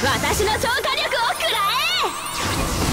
私の超火力を食らえ！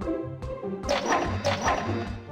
Thank you.